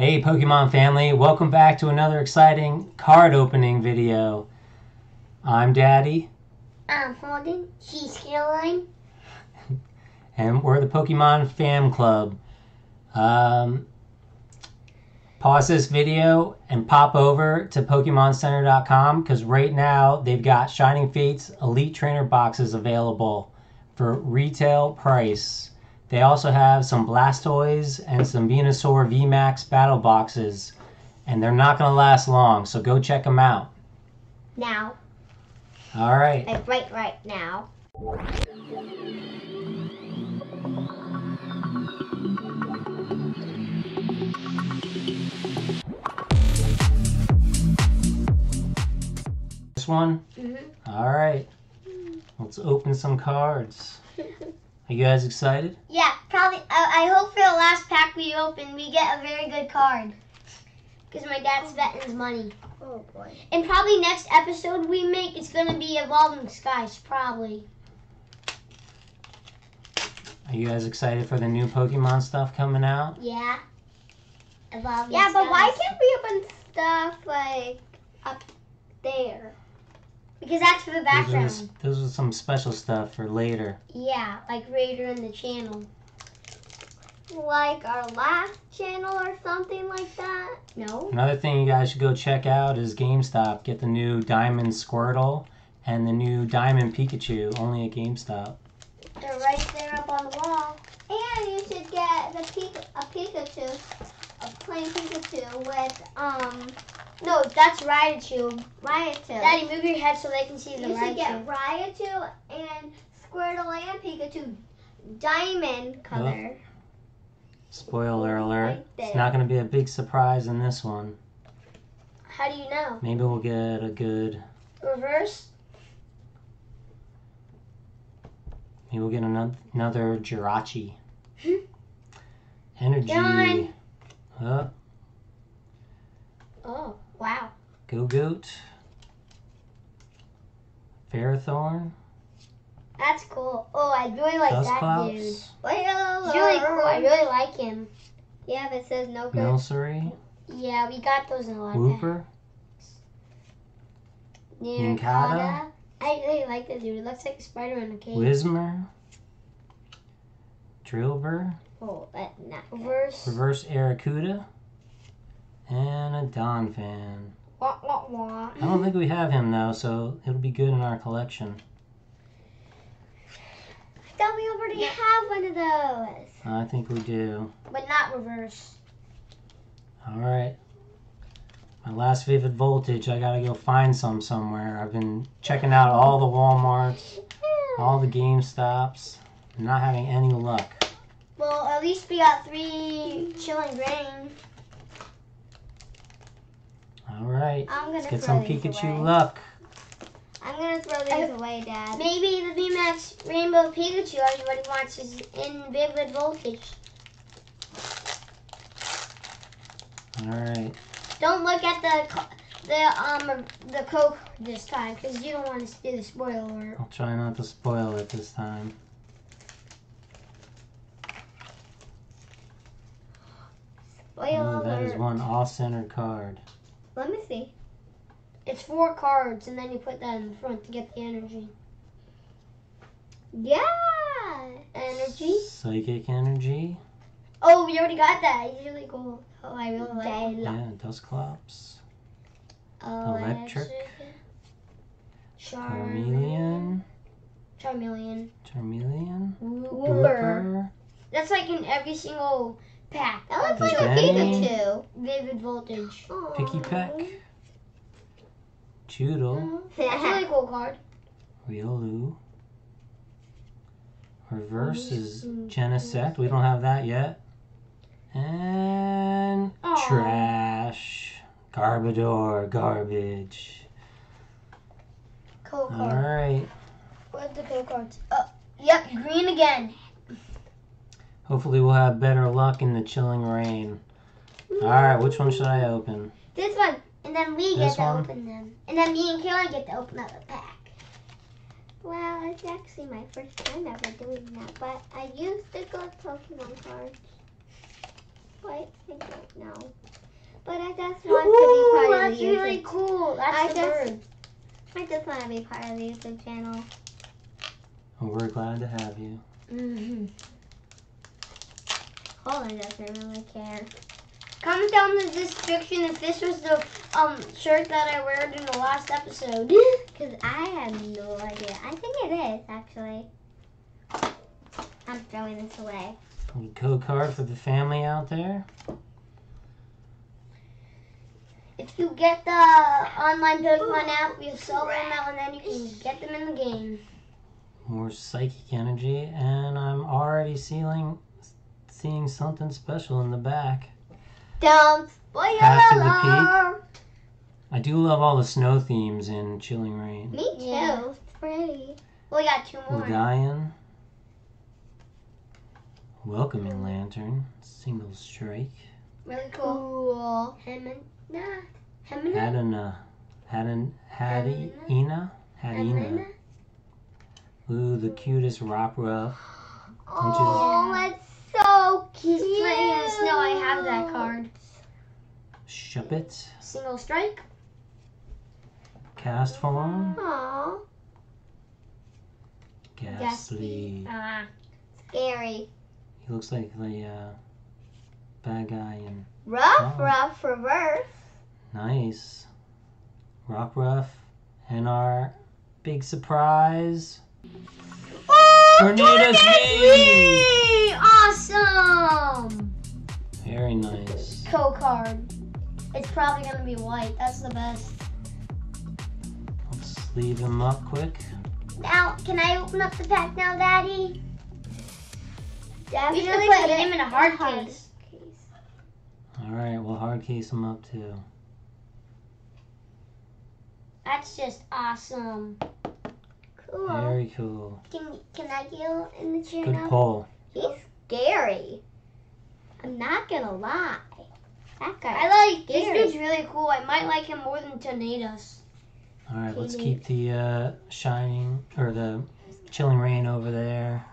Hey Pokemon family, welcome back to another exciting card opening video. I'm Daddy, I'm Holden. She's Caroline. and we're the Pokemon Fam Club. Um, pause this video and pop over to PokemonCenter.com because right now they've got Shining Fates Elite Trainer boxes available for retail price. They also have some Blastoise and some Venusaur VMAX battle boxes, and they're not going to last long, so go check them out. Now. All right. Like right, right now. This one? Mm-hmm. All right. Let's open some cards. Are you guys excited? yeah, probably. I, I hope for the last pack we open, we get a very good card. Because my dad's betting his money. Oh boy. And probably next episode we make, it's going to be Evolving Skies, probably. Are you guys excited for the new Pokemon stuff coming out? Yeah. Evolving Yeah, but why can't we open stuff like up there? Because that's for the Those background. are, those are some special stuff for later. Yeah, like later in the channel. Like our last channel or something like that? No? Another thing you guys should go check out is GameStop. Get the new Diamond Squirtle and the new Diamond Pikachu, only at GameStop. They're right there up on the wall. And you should get the Pika- a Pikachu, a plain Pikachu with um No, that's Raichu. Raichu. Daddy, move your head so they can see the you should Raichu. get Raichu and Squirtle and Pikachu diamond color. Spoiler alert. Right It's not going to be a big surprise in this one. How do you know? Maybe we'll get a good. Reverse? Maybe we'll get another, another Jirachi. Hmm. Energy. Done. Oh, Oh, wow. Gogoat. Ferrothorn. That's cool. Oh, I really like that dude. Dusclops. Well, He's really cool. I really like him. Yeah, but it says no good. Milcery. Yeah, we got those in a lot of Wooper. Nincada. I really like this dude. It looks like a spider in a cage. Whismur. Drillbur. Oh, but not good. Reverse. Reverse Arrokuda. And a Donphan. Wah, wah, wah. I don't think we have him though, so it'll be good in our collection. I thought we already have one of those. I think we do. But not reverse. Alright. My last Vivid Voltage, I gotta go find some somewhere. I've been checking out all the Walmarts, all the GameStops, not having any luck. Well, at least we got three Chilling Reign. Alright. I'm gonna Let's get some Pikachu away. luck. I'm gonna throw these I- away, Dad. Maybe the VMAX Rainbow Pikachu everybody wants is in Vivid Voltage. Alright. Don't look at the the um the Coke this time because you don't want to see the spoiler. I'll try not to spoil it this time. Spoiler Ooh, that is one off-center card. Let me see. It's four cards and then you put that in the front to get the energy. Yeah. Energy. Psychic Energy. Oh, we already got that. It's really cool. Oh, I really like it. Yeah, Dusclops. Oh, Electric. Charmeleon. Charmeleon. Charmeleon. Charmeleon. Wooper. Wooper. That's like in every single pack. That looks like a Pikachu. Vivid Voltage. Pikipek. Choodle. That's a really cool card. Riolu. Reverse is Genesect. We don't have that yet. And Aw. trash. Garbodor. Garbage. Cool card. Alright. Where's the cool cards? Oh, yep, green again. Hopefully we'll have better luck in the Chilling Reign. Alright, which one should I open? This one. And then we This get to one? open them. And then me and Caroline get to open up a pack. Well, it's actually my first time ever doing that, but I used to go Pokemon cards. But I don't know. I just want to be part of that's the really YouTube. cool. That's I the just- bird. I just want to be part of the YouTube channel. Well, we're glad to have you. Mm-hmm. Colin doesn't really care. Comment down in the description if this was the um shirt that I wore in the last episode. Because I have no idea. I think it is, actually. I'm throwing this away. A code card for the family out there. If you get the online Pokemon app, you sell them out and then you can get them in the game. More psychic energy, and I'm already sealing, seeing something special in the back. Don't spoil Path to the alert. I do love all the snow themes in Chilling Reign. Me too. Yeah. It's pretty. We got two more. Lugayan. Welcoming Lantern. Single Strike. Really cool. Cool. Hemina. Hemina? Hadana. Hadan. Hadina? Hadina. Ooh, the cutest Rockruff. Oh, that's so cute. He's playing in the snow. I have that card. Shuppet. Single strike. Castform. Aw, Gastly. Ah. scary. He looks like the uh, bad guy in Rough, Oh. rough reverse. Nice. Rockruff. And our big surprise. Tornado's me! Awesome! Very nice. Co card. It's probably gonna be white. That's the best. Let's sleeve him up quick. Now, can I open up the pack now, Daddy? Definitely should put put him in a hard case. Alright, we'll hard case him up too. That's just awesome. Cool. Very cool. Can can I get in the chair Good now? pull. He's scary. I'm not gonna lie. That guy. I like this Scary. dude's really cool. I might like him more than Tornadus. Alright, let's keep the uh, shining or the Chilling Reign over there.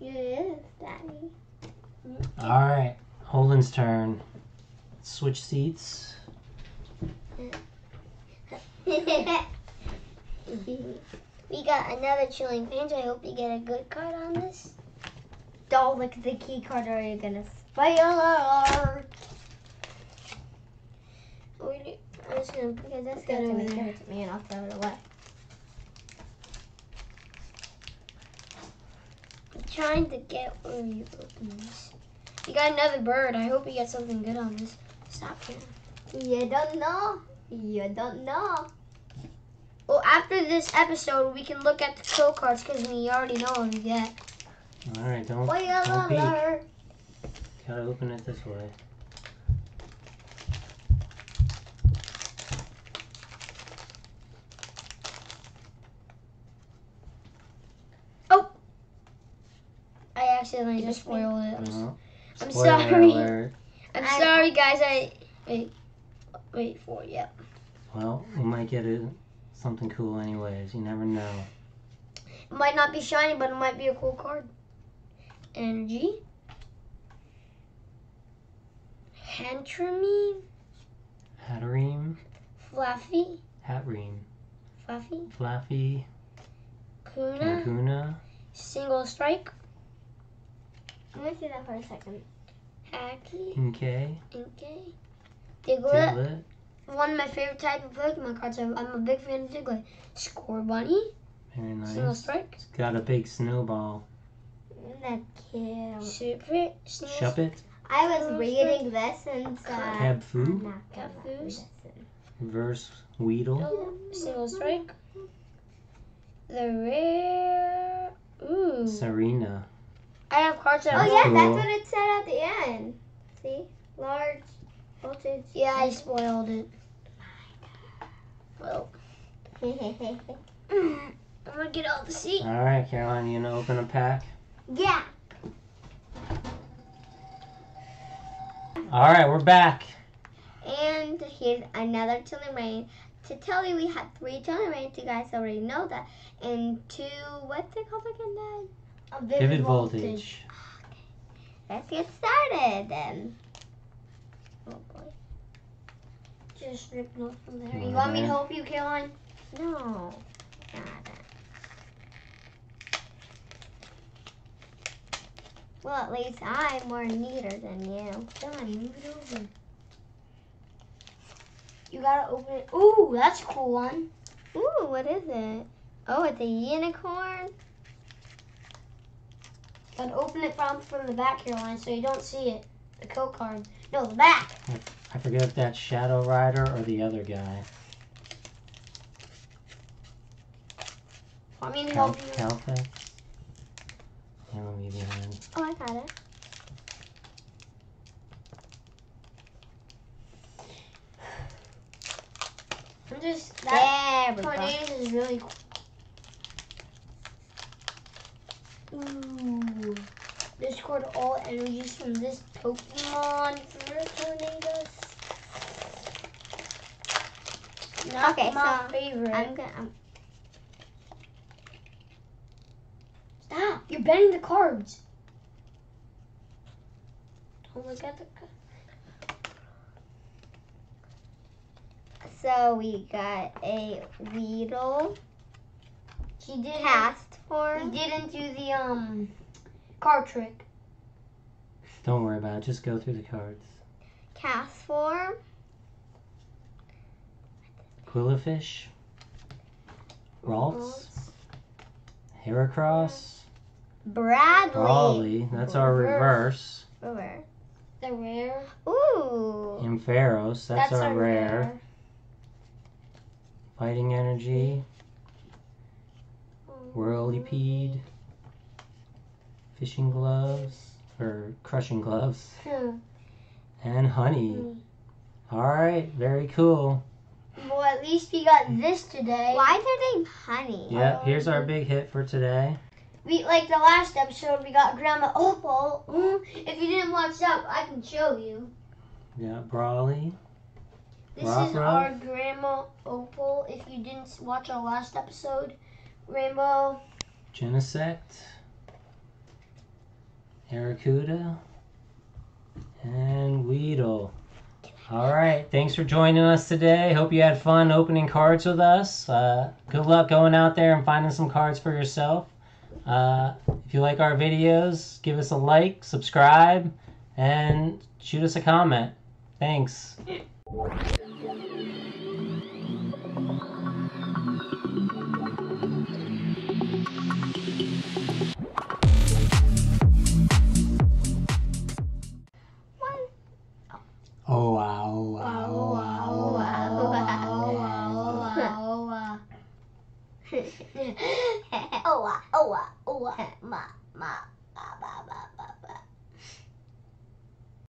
Yes, Daddy. Alright, Holden's turn. Switch seats. We got another chilling page. I hope you get a good card on this. Don't look at the key card or you're gonna spoiler. We- I'm just gonna because that's gonna over me. there. Give it to me and I'll throw it away. I'm trying to get where you open this. You got another bird. I hope you get something good on this. Stop here. You don't know. You don't know. Well, after this episode, we can look at the code cards because we already know what we get. Alright, don't, Spoiler don't peek. alert. Gotta open it this way. Oh! I accidentally just spoiled it. I'm, s- No. I'm Spoiler sorry. alert. I'm I- sorry, guys. I wait, wait for it. Yep. Well, we might get it something cool anyways. You never know. It might not be shiny, but it might be a cool card. Energy. Hentramine. Hatterene, Fluffy. Hatreem, Fluffy. Fluffy. Kuna. Kakuna, Single strike. Let me see that for a second. Hacky. Inkay, Inkay. Diglett. Diglett, One of my favorite type of Pokemon cards. I'm I'm a big fan of Diglett. Scorbunny. very Single strike. It's got a big snowball. That's cute. Super. Shuppet, I was Oh, reading this and uh, I'm Cabfu, not gonna Cabfus. listen. Reverse Weedle, Single strike. The rare. Ooh. Serena. I have cards that Oh yeah, cool. that's what it said at the end. See, large voltage. Yeah, I spoiled it. Well, I'm gonna get all the seat. Alright, Caroline, you gonna open a pack? Yeah. Alright, we're back. And here's another Chilling Reign. To tell you, we had three Chilling Reigns. You guys already know that. And two, what's it called again, Dad? A Vivid voltage. Okay. Let's get started then. Oh just rip off from there. You want me to help you, Caroline? No. Got Well, at least I'm more neater than you. Come on, move it over. You gotta open it. Ooh, that's a cool one. Ooh, what is it? Oh, it's a unicorn. Gotta open it from from the back, Caroline, so you don't see it. The code card. No, the back. I forget if that's Shadow Rider or the other guy. Want me to Cal- help you? Yeah, let me behind. Oh, I got it. I'm just that There we go. Tornadus is really cool. Ooh. Discord all energies from this Pokemon for Tornadus. Not Okay, my so favorite. I'm gonna. I'm, Stop! You're bending the cards. Don't look at the. ca- so we got a Weedle He did. cast He didn't do the um card trick. Don't worry about it. Just go through the cards. Cast form. Qwilfish. Ralts. Heracross. Bradley. Brawly. That's our reverse. Reverse. The rare. Ooh. Ampharos. That's, our a rare. Fighting Energy. Whirlipede. Fishing Gloves. Or Crushing Gloves. Hmm. And Honey. Hmm. Alright, very cool. Well, at least we got this today. Why is their name Honey? Yep, here's our big hit for today. We like the last episode. We got Grandma Opal. Mm, If you didn't watch that, I can show you. Yeah, Brawly. This Rock is Rock. our Grandma Opal. If you didn't watch our last episode, Rainbow. Genesect. Arrokuda. And Weedle. Alright, thanks for joining us today. Hope you had fun opening cards with us. Uh, good luck going out there and finding some cards for yourself. Uh, if you like our videos, give us a like, subscribe, and shoot us a comment. Thanks.